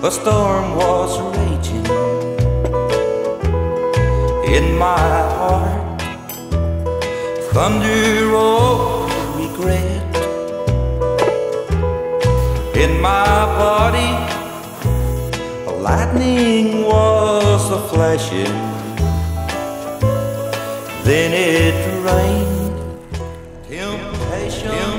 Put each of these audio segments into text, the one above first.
A storm was raging in my heart. Thunder of regret in my body. Lightning was a flashing. Then it rained. Temptation.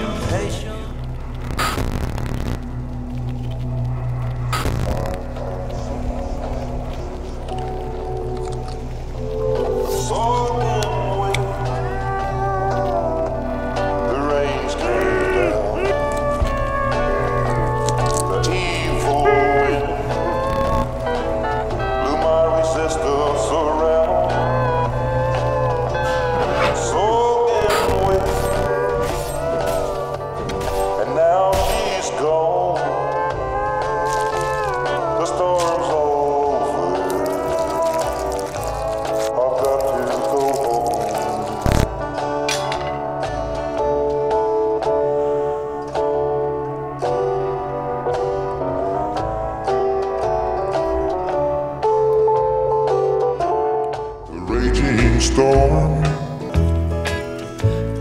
Storm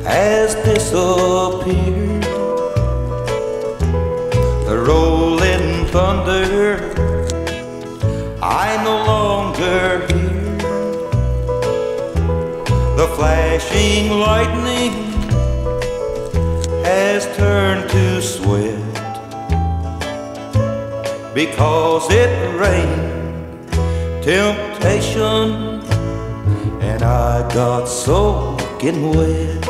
has disappeared. The rolling thunder I no longer hear. The flashing lightning has turned to sweat because it rained temptation and I got soaking wet.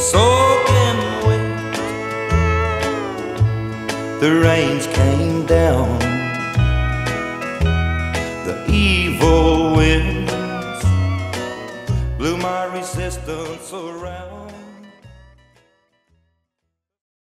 Soaking wet. The rains came down. The evil winds blew my resistance around.